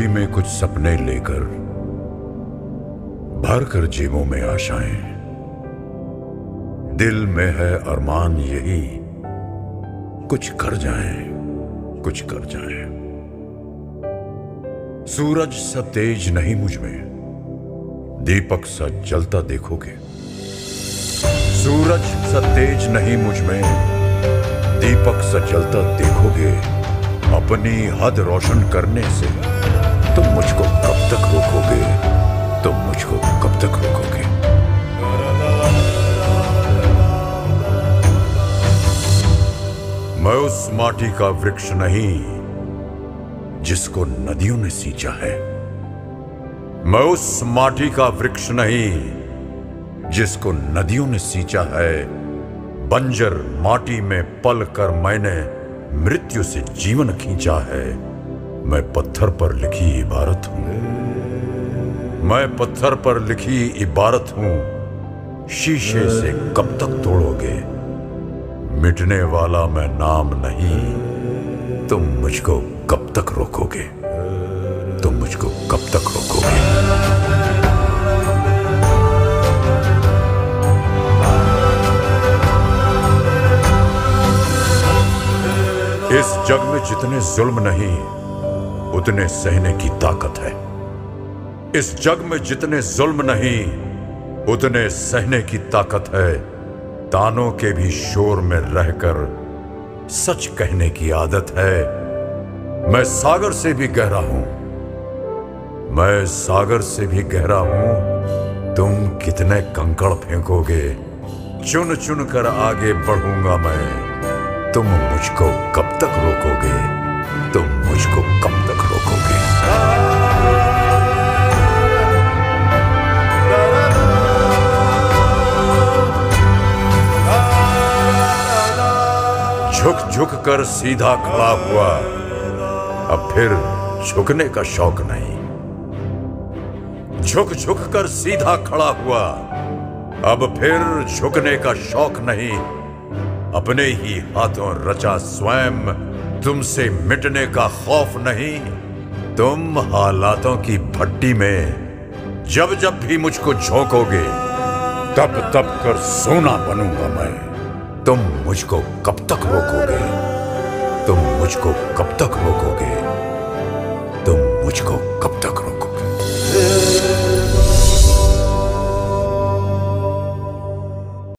मुट्ठी में कुछ सपने लेकर भर कर जेबों में आशाएँ। दिल में है अरमान यही, कुछ कर जाएँ, कुछ कर जाएँ। सूरज सा तेज नहीं मुझमें, दीपक सा जलता देखोगे। सूरज सा तेज नहीं मुझमें, दीपक सा जलता देखोगे। अपनी हद रोशन करने से तुम मुझको कब तक रोकोगे? तुम मुझको कब तक रोकोगे? मैं उस माटी का वृक्ष नहीं, जिसको नदियों ने सींचा है। मैं उस माटी का वृक्ष नहीं, जिसको नदियों ने सींचा है। बंजर माटी में पल कर मैंने मृत्यु से जीवन खींचा है। मैं पत्थर पर लिखी इबारत हूँ। मैं पत्थर पर लिखी इबारत हूँ। शीशे से कब तक तोड़ोगे? मिटने वाला मैं नाम नहीं। तुम मुझको कब तक रोकोगे? तुम मुझको कब तक रोकोगे? इस जग में जितने जुल्म नहीं उतने सहने की ताकत है। इस जग में जितने जुल्म नहीं, उतने सहने की ताकत है। तानों के भी शोर में रहकर सच कहने की आदत है। मैं सागर से भी गहरा हूँ। मैं सागर से भी गहरा हूँ। तुम कितने कंकड़ फेंकोगे। चुन चुन कर आगे बढ़ूँगा मैं। तुम मुझको कब तक रोकोगे? तुम मुझको कब झुक झुक कर सीधा खड़ा हुआ। अब फिर झुकने का शौक नहीं। झुक झुक कर सीधा खड़ा हुआ। अब फिर झुकने का शौक नहीं। अपने ही हाथों रचा स्वयं। तुमसे मिटने का खौफ नहीं। तुम हालातों की भट्टी में जब जब भी मुझको झोंकोगे तब तब कर सोना बनूँगा मैं। तुम मुझको कब तक रोकोगे? तुम मुझको कब तक रोकोगे? तुम मुझको कब तक रोकोगे?